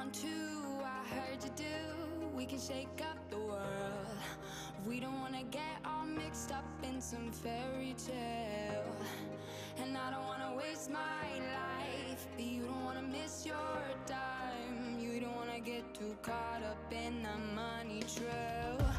want to, I heard you do. We can shake up the world. We don't wanna get all mixed up in some fairy tale. And I don't wanna waste my life. But you don't wanna miss your time. You don't wanna get too caught up in the money trail.